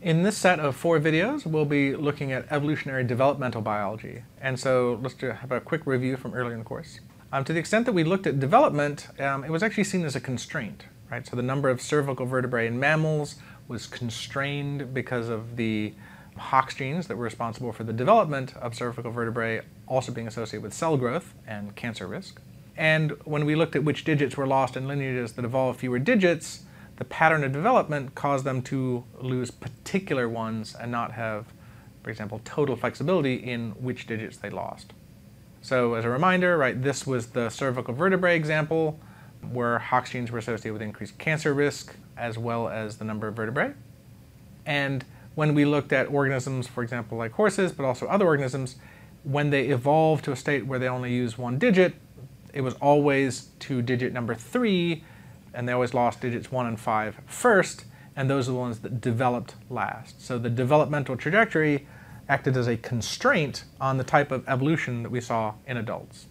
In this set of four videos, we'll be looking at evolutionary developmental biology. And so let's have a quick review from earlier in the course. Um, to the extent that we looked at development, um, it was actually seen as a constraint, right? So the number of cervical vertebrae in mammals was constrained because of the Hox genes that were responsible for the development of cervical vertebrae also being associated with cell growth and cancer risk. And when we looked at which digits were lost in lineages that evolved fewer digits, the pattern of development caused them to lose particular ones and not have, for example, total flexibility in which digits they lost. So as a reminder, right, this was the cervical vertebrae example where Hox genes were associated with increased cancer risk as well as the number of vertebrae. And when we looked at organisms, for example, like horses, but also other organisms, when they evolved to a state where they only use one digit, it was always to digit number three, and they always lost digits one and five first, and those are the ones that developed last. So the developmental trajectory acted as a constraint on the type of evolution that we saw in adults.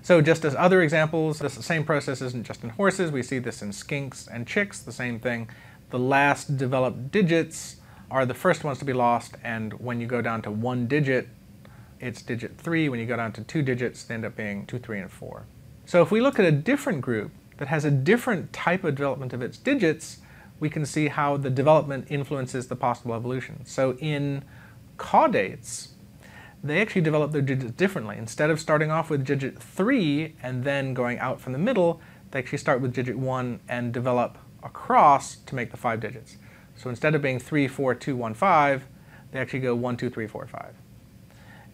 So just as other examples, this same process isn't just in horses, we see this in skinks and chicks, the same thing. The last developed digits are the first ones to be lost, and when you go down to one digit, it's digit three. When you go down to two digits, they end up being two, three, and four. So if we look at a different group that has a different type of development of its digits, we can see how the development influences the possible evolution. So in caudates, they actually develop their digits differently. Instead of starting off with digit 3 and then going out from the middle, they actually start with digit 1 and develop across to make the five digits. So instead of being 3, 4, 2, 1, 5, they actually go 1, 2, 3, 4, 5.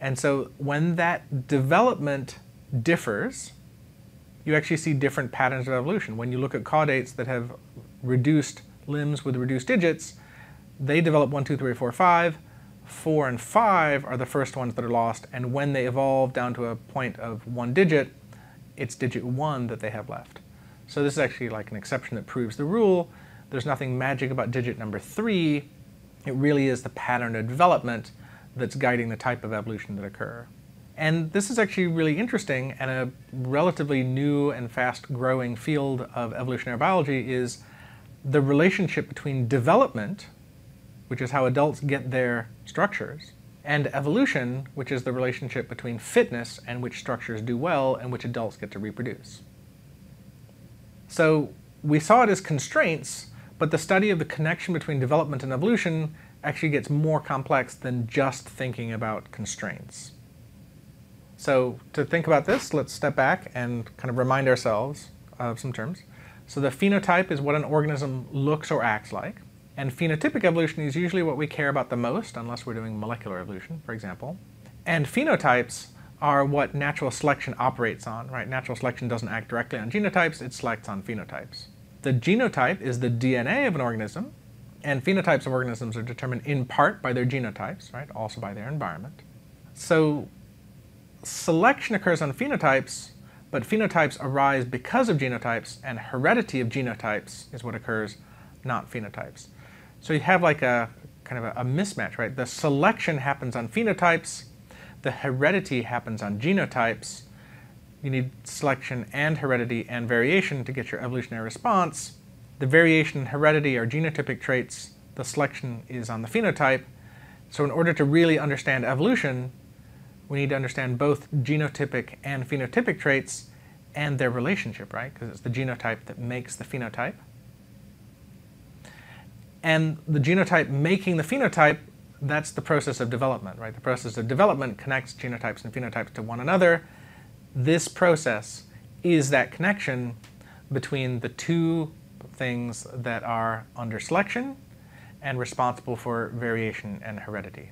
And so when that development differs, you actually see different patterns of evolution. When you look at caudates that have reduced limbs with reduced digits, they develop 1, 2, 3, 4, 5. 4 and 5 are the first ones that are lost, and when they evolve down to a point of one digit, it's digit 1 that they have left. So this is actually like an exception that proves the rule, there's nothing magic about digit number three. It really is the pattern of development that's guiding the type of evolution that occur. And this is actually really interesting and a relatively new and fast growing field of evolutionary biology is the relationship between development, which is how adults get their structures, and evolution, which is the relationship between fitness and which structures do well and which adults get to reproduce. So we saw it as constraints, but the study of the connection between development and evolution actually gets more complex than just thinking about constraints. So to think about this, let's step back and kind of remind ourselves of some terms. So the phenotype is what an organism looks or acts like. And phenotypic evolution is usually what we care about the most, unless we're doing molecular evolution, for example. And phenotypes are what natural selection operates on, right? Natural selection doesn't act directly on genotypes, it selects on phenotypes. The genotype is the DNA of an organism, and phenotypes of organisms are determined in part by their genotypes, right, also by their environment. So selection occurs on phenotypes, but phenotypes arise because of genotypes, and heredity of genotypes is what occurs, not phenotypes. So you have like a kind of a, a mismatch, right? The selection happens on phenotypes, the heredity happens on genotypes, you need selection and heredity and variation to get your evolutionary response. The variation and heredity are genotypic traits. The selection is on the phenotype. So in order to really understand evolution, we need to understand both genotypic and phenotypic traits and their relationship, right? Because it's the genotype that makes the phenotype. And the genotype making the phenotype, that's the process of development, right? The process of development connects genotypes and phenotypes to one another this process is that connection between the two things that are under selection and responsible for variation and heredity.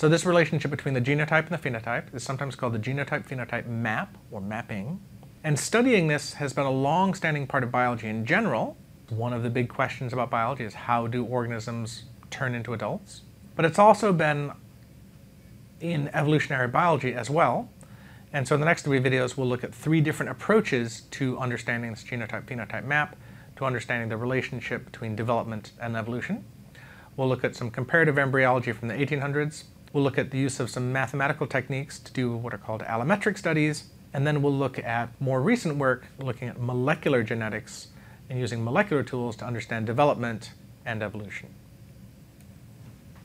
So this relationship between the genotype and the phenotype is sometimes called the genotype-phenotype map, or mapping. And studying this has been a long-standing part of biology in general. One of the big questions about biology is how do organisms turn into adults? But it's also been in evolutionary biology as well, and so in the next three videos, we'll look at three different approaches to understanding this genotype-phenotype map, to understanding the relationship between development and evolution. We'll look at some comparative embryology from the 1800s. We'll look at the use of some mathematical techniques to do what are called allometric studies. And then we'll look at more recent work looking at molecular genetics and using molecular tools to understand development and evolution.